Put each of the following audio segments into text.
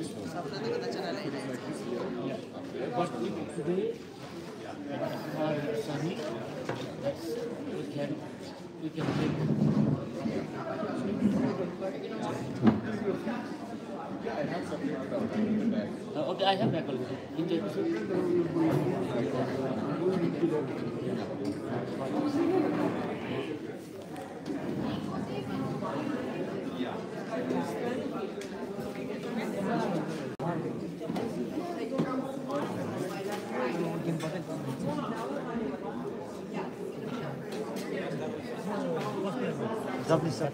But if today are sunny, we can we can take. Uh, okay, I have back backward. Lovely stuff.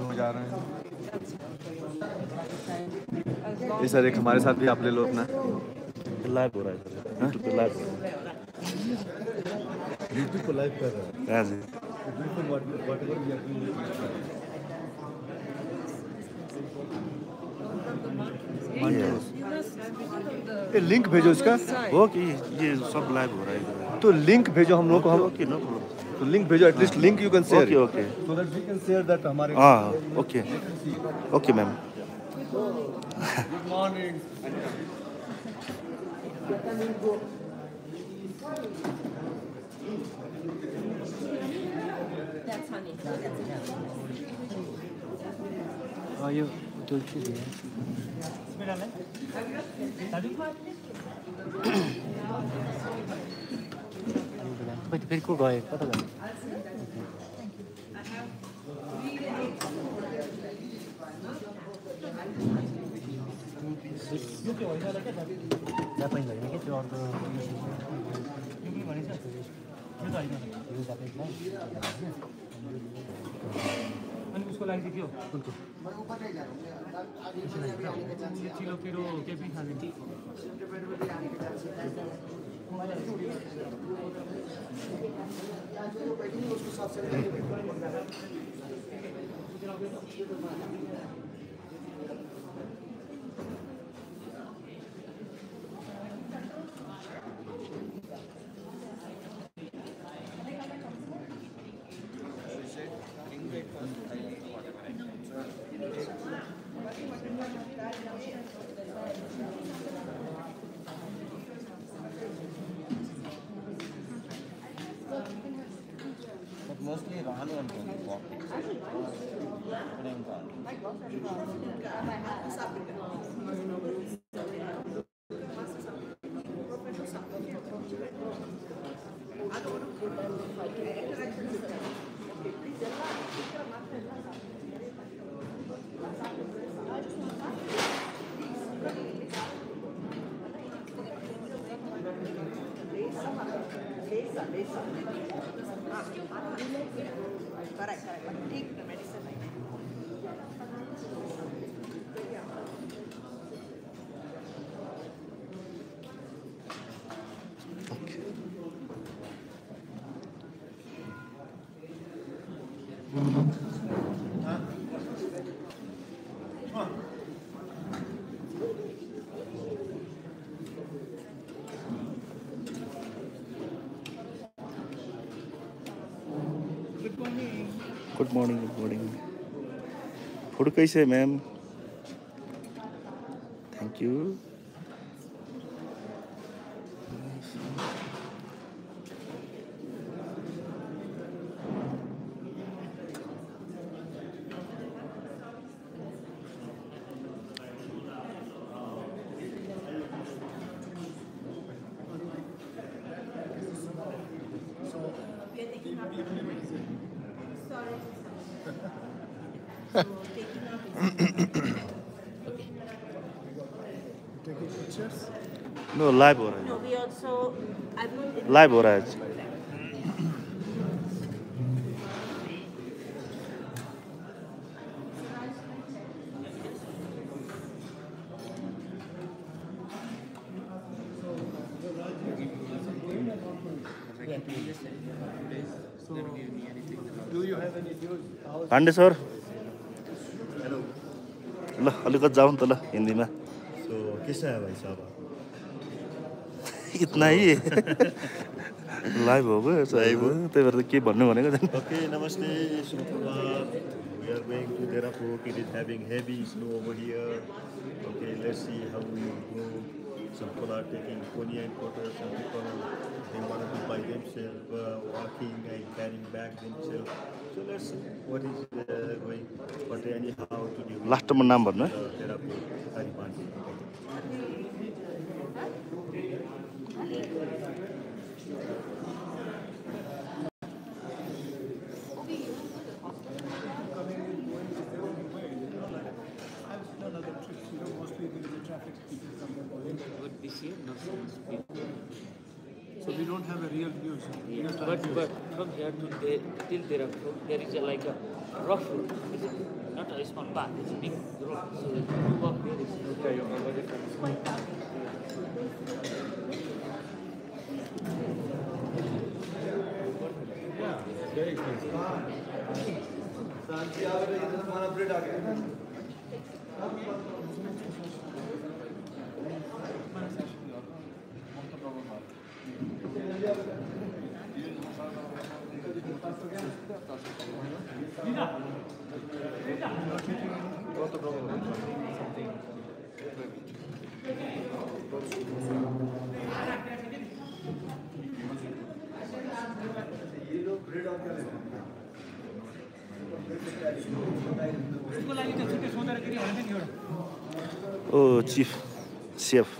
हो जा रहे हैं ये sir एक हमारे साथ भी आप ले लो अपना। लाइव हो रहा है सर यूट्यूब पे लाइव हो रहा यूट्यूब पर लाइव कर रहे हैं। है हाँ जी ये। लिंक भेजो इसका। वो कि ये सब लाइव हो रहा है तो लिंक भेजो हम लोग को हम ओके नो प्रॉब्लम तो लिंक भेजो at least link you can share okay okay so that we can share that हमारे हाँ okay okay ma'am good morning That's honey. Are you? खै त फेरि को कता गयो जापानिज होइन क्या त्यो अर्को अनि उसको लागि चाहिँ के हो कुनको चिलो पिरो केही पनि उसको साफ़ सफ़ाई 何年間ですか ?6 年間。good morning good morning food कैसे है ma'am thank you live live हो रहा है. No, we also I've हो रहा है. पाण्डे सर ल अलिकति जाउँ त ल हिन्दीमा सो के छ भाइ सब इतना ही लाइव हो गयो लाइभ हो त्यही भएर त के भन्नु भनेको ओके नमस्ते we are going to Derapuk it is having heavy snow over here okay let's see how we go some people are taking pony and photos some people they want to by themselves uh, walking and carrying back themselves so let's see what is uh, going but anyhow to the लास्टमा नाम भन्नु है uh, But, but from here to there, till there, there is a, like a rough road. It's not a small path, it's a big road. So you walk there, it's okay. Yeah, very expensive. Santiago is a man of again. Oh chief chef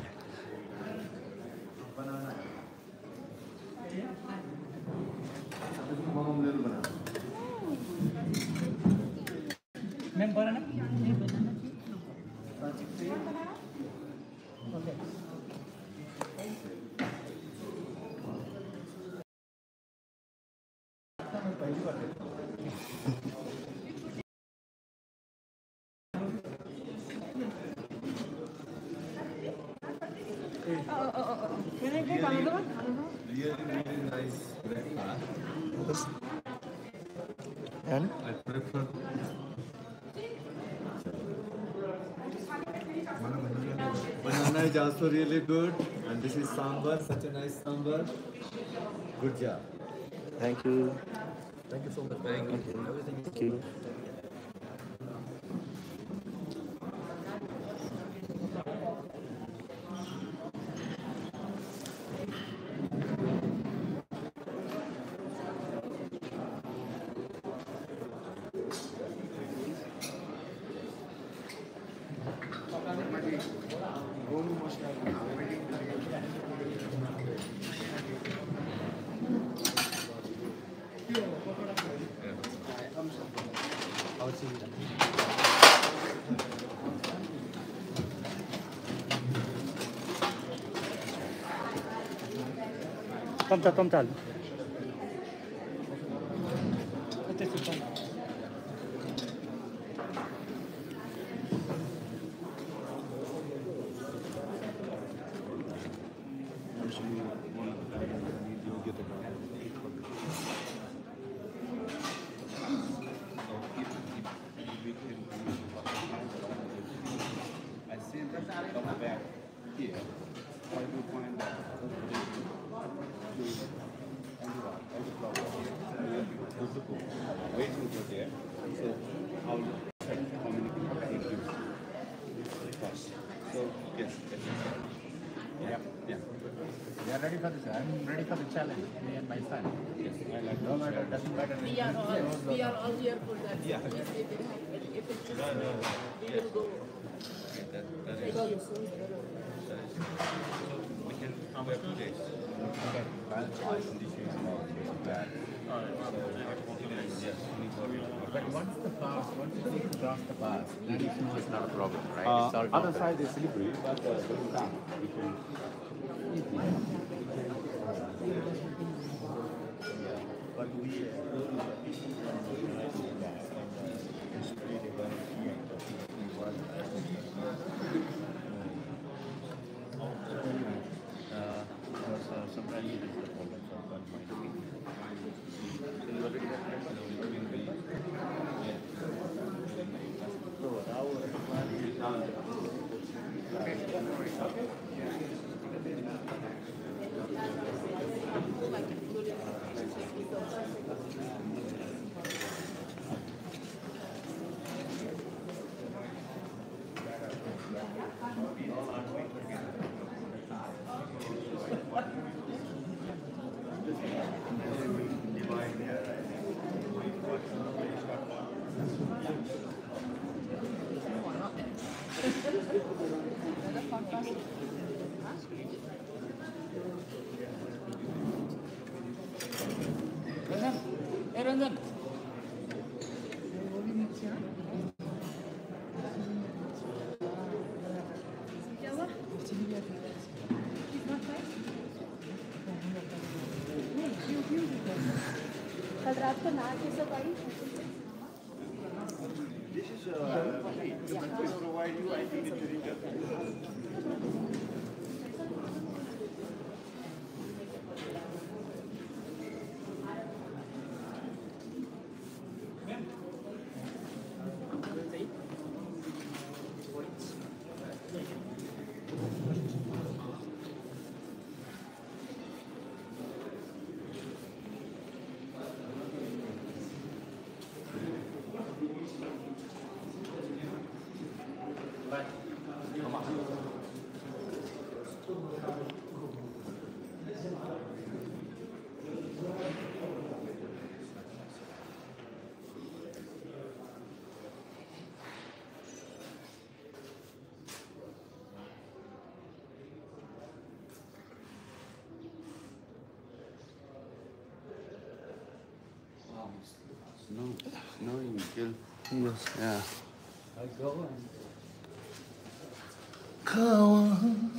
And I prefer. Banana is also really good, and this is sambar, such a nice sambar. Good job. thank you. Thank you so much. Thank you. Everything is comme ça, comme ça. That's not it. Go back. Yeah. Why do you find? You. Yeah. We are ready for this. I'm ready for the challenge. My son. No matter. We are all we are all here for that. If, if, it we will go can come back. Okay. But once the pass, once you cross the pass, that not a problem, right? Uh, other side is slippery, but uh. mensaje. कल रात को नहा के सब No, you can kill. Yes. Yeah. I go and. Come on.